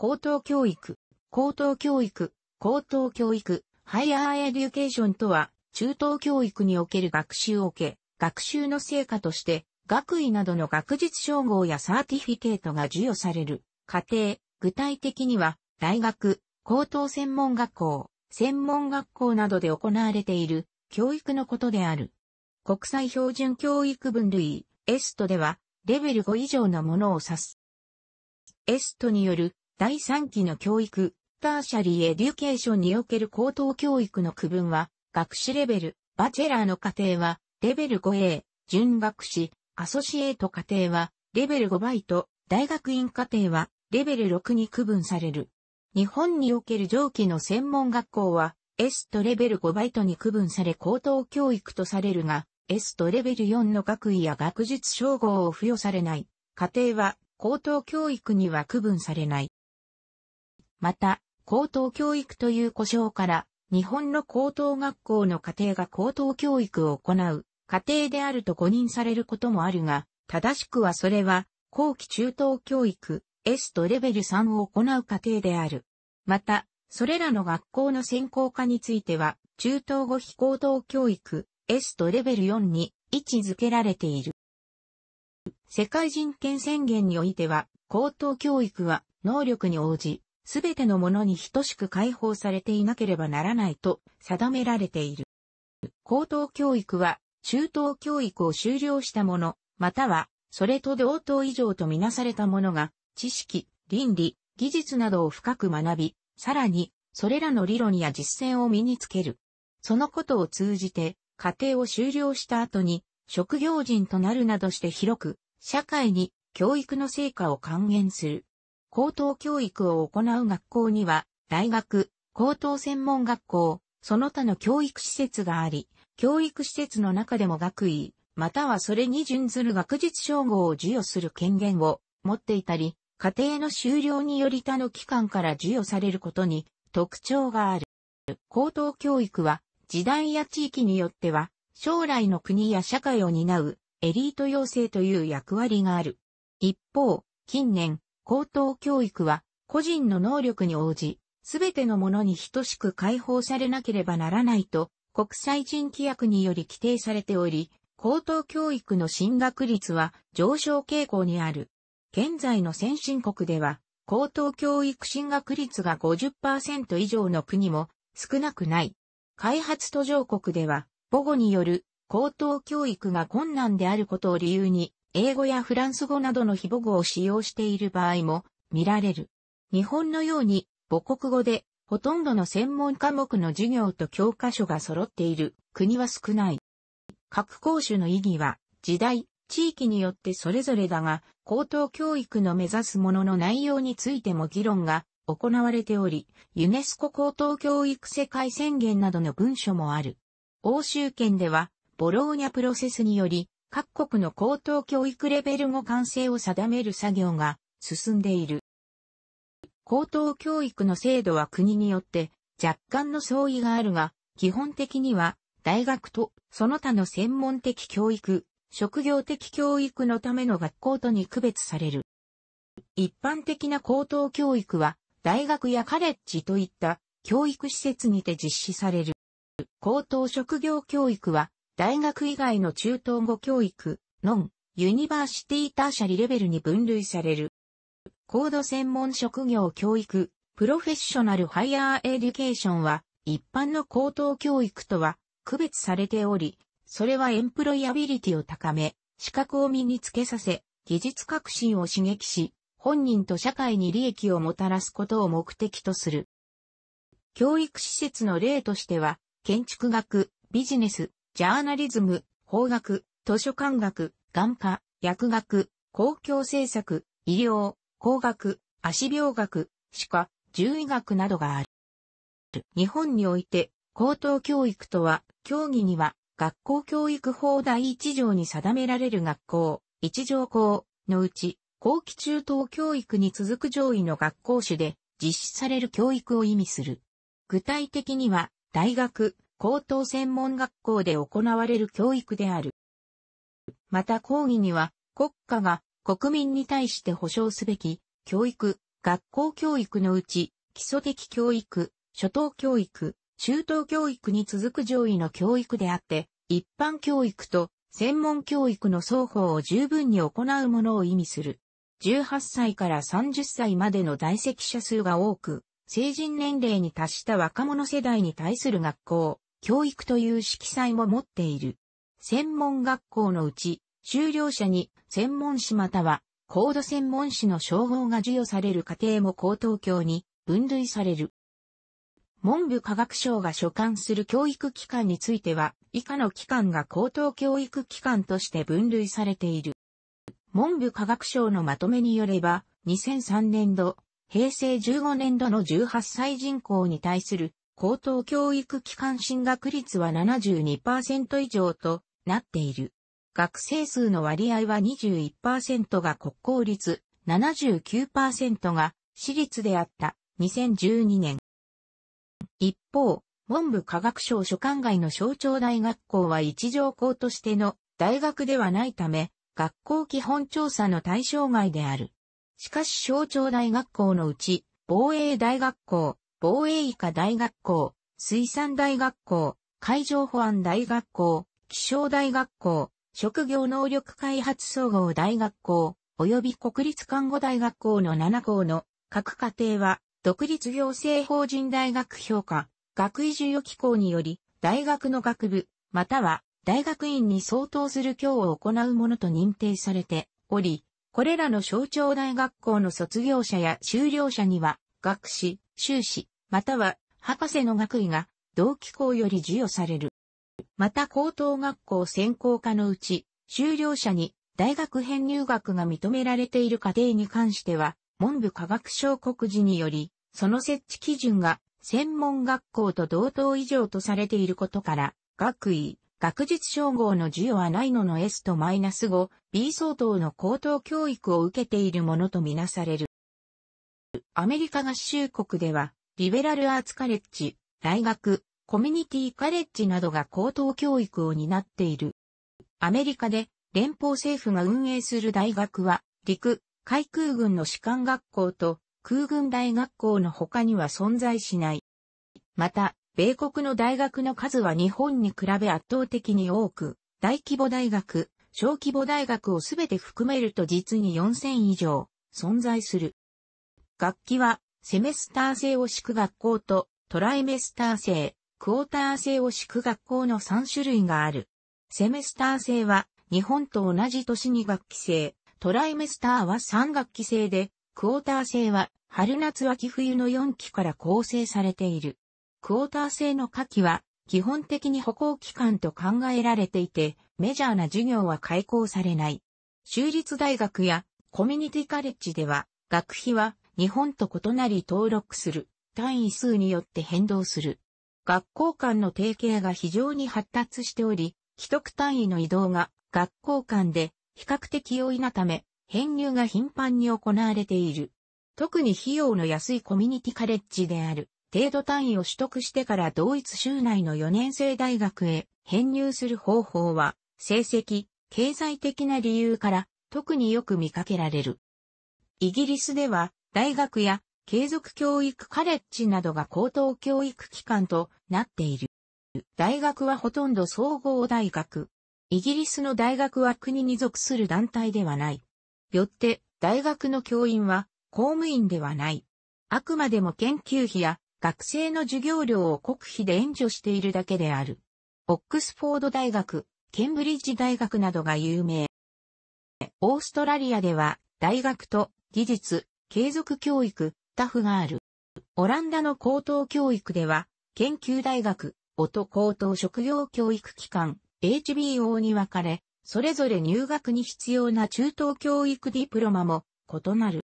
高等教育、高等教育、高等教育、 higher education とは、中等教育における学習を受け、学習の成果として、学位などの学術称号や certificate が授与される、過程、具体的には、大学、高等専門学校、専門学校などで行われている教育のことである。国際標準教育分類、 ISCED では、レベル5以上のものを指す。 ISCED による第3期の教育、 tertiary education における高等教育の区分は、学士レベル、 bachelor の課程は、レベル 5A、準学士、 associate 課程は、レベル5B、大学院課程は、レベル6に区分される。日本における上記の専門学校は、S とレベル5バイトに区分され高等教育とされるが、S とレベル4の学位や学術称号を付与されない。家庭は高等教育には区分されない。また、高等教育という故障から、日本の高等学校の家庭が高等教育を行う家庭であると誤認されることもあるが、正しくはそれは、後期中等教育、S とレベル3を行う過程である。また、それらの学校の専攻科については、中等後非高等教育、S とレベル4に位置づけられている。世界人権宣言においては、高等教育は能力に応じ、すべてのものに等しく解放されていなければならないと定められている。高等教育は中等教育を修了した者、またはそれと同等以上とみなされた者が知識、倫理、技術などを深く学び、さらに、それらの理論や実践を身につける。そのことを通じて、家庭を修了した後に、職業人となるなどして広く、社会に教育の成果を還元する。高等教育を行う学校には、大学、高等専門学校、その他の教育施設があり、教育施設の中でも学位、またはそれに準ずる学術称号を授与する権限を持っていたり、家庭の終了により他の機関から授与されることに特徴がある。高等教育は時代や地域によっては将来の国や社会を担うエリート養成という役割がある。一方、近年、高等教育は個人の能力に応じ、すべてのものに等しく解放されなければならないと国際人規約により規定されており、高等教育の進学率は上昇傾向にある。現在の先進国では、高等教育進学率が50%以上の国も少なくない。開発途上国では、母語による高等教育が困難であることを理由に、英語やフランス語などの非母語を使用している場合も見られる。日本のように母国語でほとんどの専門科目の授業と教科書が揃っている国は少ない。各校種の意義は時代、地域によってそれぞれだが、高等教育の目指すものの内容についても議論が行われており、ユネスコ高等教育世界宣言などの文書もある。欧州圏では、ボローニャプロセスにより、各国の高等教育レベル5完成を定める作業が進んでいる。高等教育の制度は国によって若干の相違があるが、基本的には大学とその他の専門的教育、職業的教育のための学校とに区別される。一般的な高等教育は、大学やカレッジといった教育施設にて実施される。高等職業教育は、大学以外の中等語教育、ノン、ユニバーシティターシャリレベルに分類される。高度専門職業教育、 professional higher education は、一般の高等教育とは区別されており、それは employability を高め、資格を身につけさせ、技術革新を刺激し、本人と社会に利益をもたらすことを目的とする。教育施設の例としては、建築学、ビジネス、ジャーナリズム、法学、図書館学、眼科、薬学、公共政策、医療、工学、足病学、歯科、獣医学などがある。日本において、高等教育とは、狭義には学校教育法第一条に定められる学校、一条校のうち、後期中等教育に続く上位の学校種で実施される教育を意味する。具体的には、大学、高等専門学校で行われる教育である。また講義には、国家が国民に対して保障すべき教育、学校教育のうち、基礎的教育、初等教育、中等教育に続く上位の教育であって、一般教育と専門教育の双方を十分に行うものを意味する。18歳から30歳までの在籍者数が多く、成人年齢に達した若者世代に対する学校、教育という色彩も持っている。専門学校のうち、修了者に専門士または高度専門士の称号が授与される過程も高等教に分類される。文部科学省が所管する教育機関については、以下の機関が高等教育機関として分類されている。文部科学省のまとめによれば、2003年度、平成15年度の18歳人口に対する高等教育機関進学率は72%以上となっている。学生数の割合は21%が国公立、79%が私立であった2012年。一方、文部科学省所管外の省庁大学校は一条校としての大学ではないため、学校基本調査の対象外である。しかし省庁大学校のうち、防衛大学校、防衛医科大学校、水産大学校、海上保安大学校、気象大学校、職業能力開発総合大学校、及び国立看護大学校の7校の各課程は、独立行政法人大学評価、学位授与機構により、大学の学部、または大学院に相当する教を行うものと認定されており、これらの省庁大学校の卒業者や修了者には、学士、修士、または博士の学位が同機構より授与される。また高等学校専攻科のうち、修了者に大学編入学が認められている過程に関しては、文部科学省告示により、その設置基準が専門学校と同等以上とされていることから、学位、学術称号の授与はないのの S とマイナス5、B 相当の高等教育を受けているものとみなされる。アメリカ合衆国では、リベラルアーツカレッジ、大学、コミュニティカレッジなどが高等教育を担っている。アメリカで連邦政府が運営する大学は、陸、海空軍の士官学校と空軍大学校の他には存在しない。また、米国の大学の数は日本に比べ圧倒的に多く、大規模大学、小規模大学をすべて含めると実に4000以上存在する。楽器はセメスター制を敷く学校とトライメスター制、クォーター制を敷く学校の3種類がある。セメスター制は日本と同じ年に学期制、トライメスターは3学期制で、クォーター制は春夏秋冬の4期から構成されている。クォーター制の夏季は基本的に歩行期間と考えられていて、メジャーな授業は開講されない。州立大学やコミュニティカレッジでは、学費は日本と異なり登録する単位数によって変動する。学校間の提携が非常に発達しており、既得単位の移動が学校間で比較的容易なため、編入が頻繁に行われている。特に費用の安いコミュニティカレッジである程度単位を取得してから同一州内の4年生大学へ編入する方法は、成績、経済的な理由から特によく見かけられる。イギリスでは大学や継続教育カレッジなどが高等教育機関となっている。大学はほとんど総合大学。イギリスの大学は国に属する団体ではない。よって大学の教員は公務員ではない。あくまでも研究費や学生の授業料を国費で援助しているだけである。オックスフォード大学、ケンブリッジ大学などが有名。オーストラリアでは大学と技術、継続教育、タフがある。オランダの高等教育では、研究大学、音高等職業教育機関、HBO に分かれ、それぞれ入学に必要な中等教育ディプロマも異なる。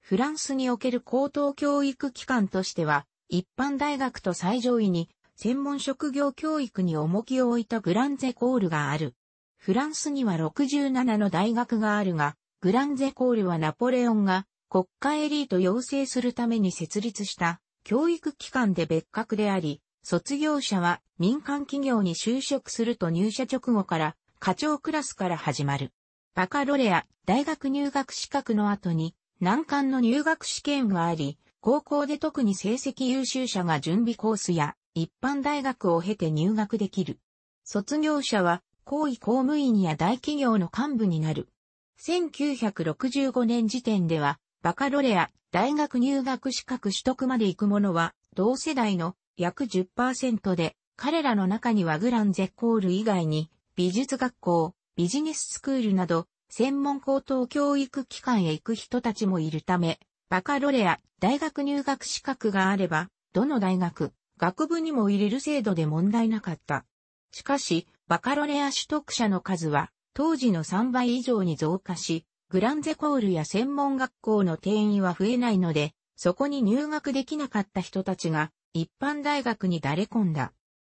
フランスにおける高等教育機関としては、一般大学と最上位に、専門職業教育に重きを置いたグランゼコールがある。フランスには67の大学があるが、グランゼコールはナポレオンが国家エリート養成するために設立した教育機関で別格であり、卒業者は民間企業に就職すると入社直後から課長クラスから始まる。バカロレア、大学入学資格の後に難関の入学試験があり、高校で特に成績優秀者が準備コースや一般大学を経て入学できる。卒業者は、高位公務員や大企業の幹部になる。1965年時点では、バカロレア、大学入学資格取得まで行く者は、同世代の約10%で、彼らの中にはグランゼコール以外に、美術学校、ビジネススクールなど、専門高等教育機関へ行く人たちもいるため、バカロレア、大学入学資格があれば、どの大学、学部にも入れる制度で問題なかった。しかし、バカロレア取得者の数は、当時の3倍以上に増加し、グランゼコールや専門学校の定員は増えないので、そこに入学できなかった人たちが、一般大学に垂れ込んだ。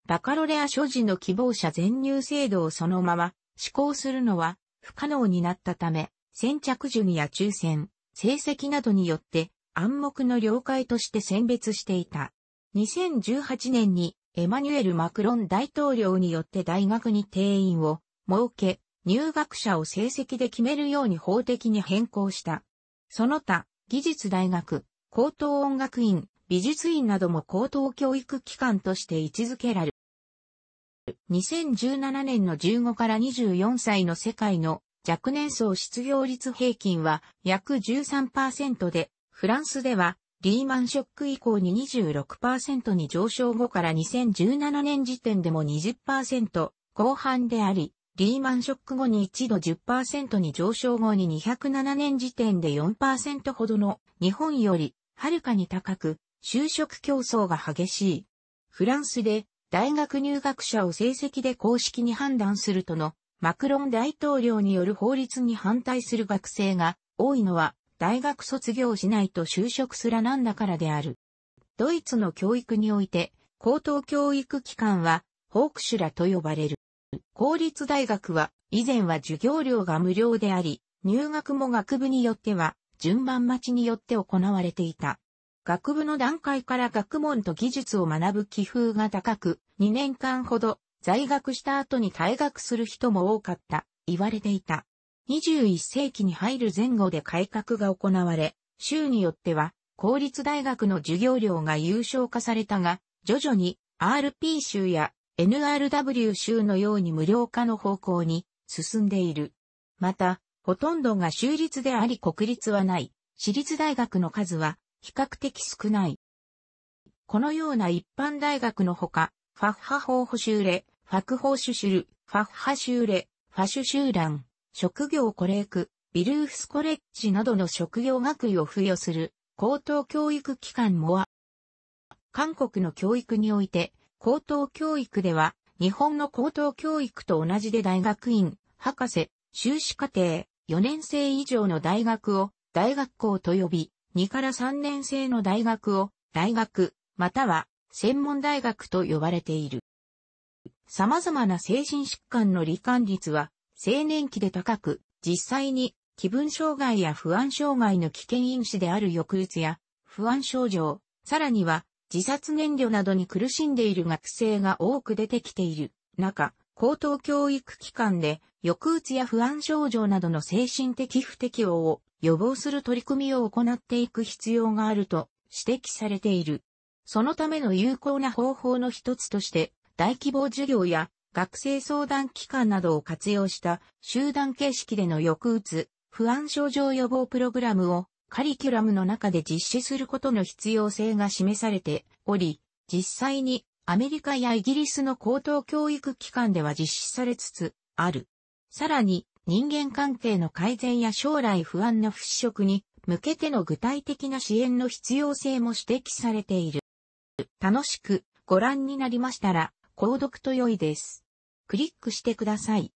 バカロレア所持の希望者全入制度をそのまま施行するのは不可能になったため、先着順や抽選、成績などによって暗黙の了解として選別していた。2018年にエマニュエル・マクロン大統領によって大学に定員を設け、入学者を成績で決めるように法的に変更した。その他、技術大学、高等音楽院、美術院なども高等教育機関として位置づけられる。2017年の15から24歳の世界の若年層失業率平均は約13%で、フランスではリーマンショック以降に26%に上昇後から2017年時点でも20%後半であり、リーマンショック後に一度10%に上昇後に207年時点で4%ほどの日本よりはるかに高く就職競争が激しい。フランスで大学入学者を成績で公式に判断するとのマクロン大統領による法律に反対する学生が多いのは大学卒業しないと就職すらなんだからである。ドイツの教育において高等教育機関はホークシュラと呼ばれる。公立大学は以前は授業料が無料であり、入学も学部によっては順番待ちによって行われていた。学部の段階から学問と技術を学ぶ気風が高く、2年間ほど在学した後に退学する人も多かった、言われていた。21世紀に入る前後で改革が行われ、州によっては公立大学の授業料が有償化されたが、徐々に RP 州や NRW 州のように無料化の方向に進んでいる。また、ほとんどが州立であり国立はない、私立大学の数は比較的少ない。このような一般大学のほか、ファッハホーホシューレ、ファクホーシュル、ファッハシューレ、ファシュシューラン、職業コレーク、ビルーフスコレッジなどの職業学位を付与する高等教育機関もは韓国の教育において、高等教育では、日本の高等教育と同じで大学院、博士、修士課程、4年生以上の大学を大学校と呼び、2から3年生の大学を大学、または専門大学と呼ばれている。様々な精神疾患の罹患率は青年期で高く、実際に気分障害や不安障害の危険因子である抑うつや不安症状、さらには自殺燃料などに苦しんでいる学生が多く出てきている中、高等教育機関で抑うつや不安症状などの精神的不適応を予防する取り組みを行っていく必要があると指摘されている。そのための有効な方法の一つとして、大規模授業や学生相談機関などを活用した集団形式での抑うつ、不安症状予防プログラムをカリキュラムの中で実施することの必要性が示されており、実際にアメリカやイギリスの高等教育機関では実施されつつある。さらに、人間関係の改善や将来不安の払拭に向けての具体的な支援の必要性も指摘されている。楽しくご覧になりましたら、購読と良いです。クリックしてください。